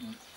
음.